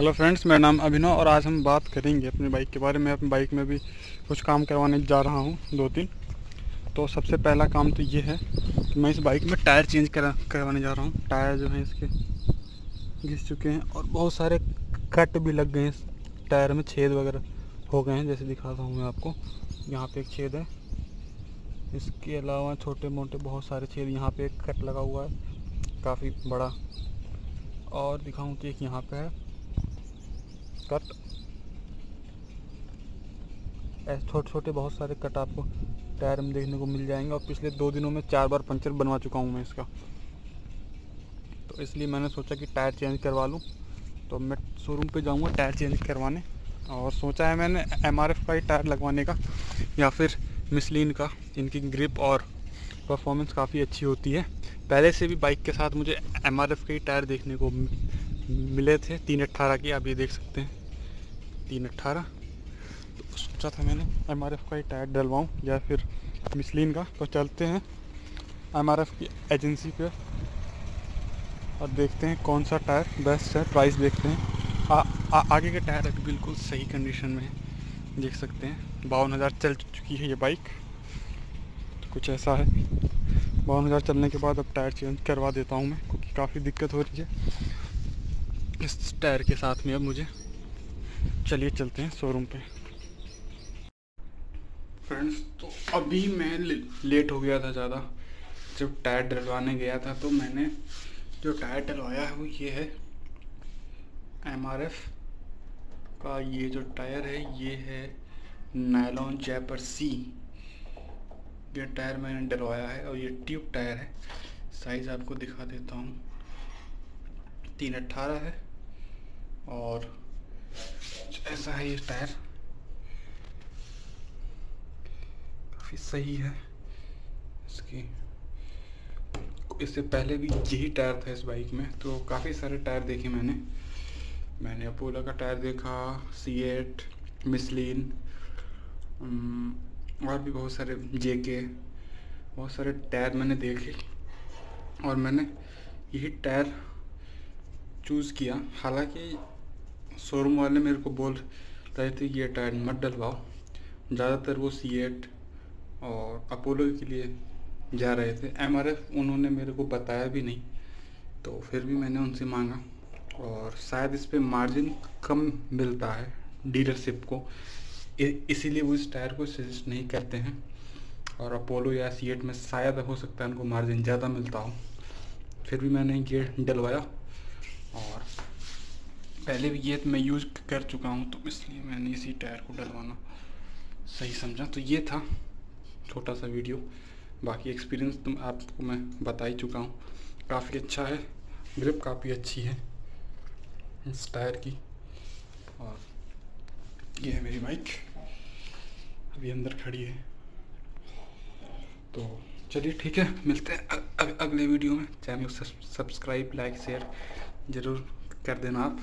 Hello friends मेरा नाम अभिनव और आज हम बात करेंगे अपनी बाइक के बारे में। अपनी बाइक में भी कुछ काम करवाने जा रहा हूँ, दो तीन। तो सबसे पहला काम तो ये है कि मैं इस बाइक में टायर चेंज करा, करवाने जा रहा हूँ। टायर जो हैं इसके घिस चुके हैं और बहुत सारे कट भी लग गए हैं। टायर में छेद वगैरह हो गए हैं, जैसे दिखाता हूँ मैं आपको। यहाँ पे एक छेद है। इसके अलावा छोटे मोटे बहुत सारे छेद, यहाँ पे एक कट लगा हुआ है, काफ़ी बड़ा। और दिखाऊँ कि एक यहाँ पे है। कट। ऐसे छोटे छोटे बहुत सारे कट आपको टायर में देखने को मिल जाएँगे और पिछले दो दिनों में चार बार पंचर बनवा चुका हूँ मैं इसका। तो इसलिए मैंने सोचा कि टायर चेंज करवा लूँ। तो मैं शोरूम पे जाऊँगा टायर चेंज करवाने और सोचा है मैंने एम आर एफ़ का ही टायर लगवाने का या फिर मिसलिन का। इनकी ग्रिप और परफॉर्मेंस काफ़ी अच्छी होती है। पहले से भी बाइक के साथ मुझे एम आर एफ़ के ही टायर देखने को मिले थे तीन अट्ठारह की आप ये देख सकते हैं। तीन अट्ठारह। तो सोचा था मैंने एमआरएफ का ही टायर डलवाऊँ या फिर मिसलिन का। तो चलते हैं एमआरएफ की एजेंसी पे और देखते हैं कौन सा टायर बेस्ट है। प्राइस देखते हैं। आ, आ, आगे के टायर अभी बिल्कुल सही कंडीशन में है। देख सकते हैं। बावन हज़ार चल चुकी है ये बाइक तो कुछ ऐसा है। बावन हज़ार चलने के बाद अब टायर चेंज करवा देता हूँ मैं क्योंकि काफ़ी दिक्कत हो रही है। इस टायर के साथ में अब मुझे। चलिए चलते हैं शोरूम पे। फ्रेंड्स तो अभी मैं लेट हो गया था ज़्यादा। जब टायर डलवाने गया था तो मैंने जो टायर डलवाया है वो ये है एमआरएफ का। ये जो टायर है, ये है नायलॉन जैपर सी ये टायर मैंने डलवाया है और ये ट्यूब टायर है। साइज़ आपको दिखा देता हूँ। तीन अट्ठारह है। और ऐसा है ये टायर। काफ़ी सही है इसकी। इससे पहले भी यही टायर था इस बाइक में तो काफ़ी सारे टायर देखे मैंने। मैंने अपोलो का टायर देखा सी एट मिसलिन और भी बहुत सारे जे के बहुत सारे टायर मैंने देखे। और मैंने यही टायर चूज़ किया। हालाँकि शोरूम वाले मेरे को बोल रहे थे ये टायर मत डलवाओ। ज़्यादातर वो सी एट और अपोलो के लिए जा रहे थे। एमआरएफ उन्होंने मेरे को बताया भी नहीं तो फिर भी मैंने उनसे मांगा और शायद इस पर मार्जिन कम मिलता है डीलरशिप को। इसीलिए वो इस टायर को सजेस्ट नहीं करते हैं और अपोलो या सी में शायद हो सकता है उनको मार्जिन ज़्यादा मिलता हो। फिर भी मैंने ये डलवाया। पहले भी ये मैं यूज़ कर चुका हूँ तो इसलिए मैंने इसी टायर को डलवाना सही समझा। तो ये था छोटा सा वीडियो बाकी एक्सपीरियंस तुम आपको मैं बता ही चुका हूँ। काफ़ी अच्छा है ग्रिप काफ़ी अच्छी है इस टायर की। और ये है मेरी बाइक अभी अंदर खड़ी है। तो चलिए ठीक है मिलते हैं अग, अगले वीडियो में। चैनल सब्सक्राइब लाइक शेयर ज़रूर। कर देना आप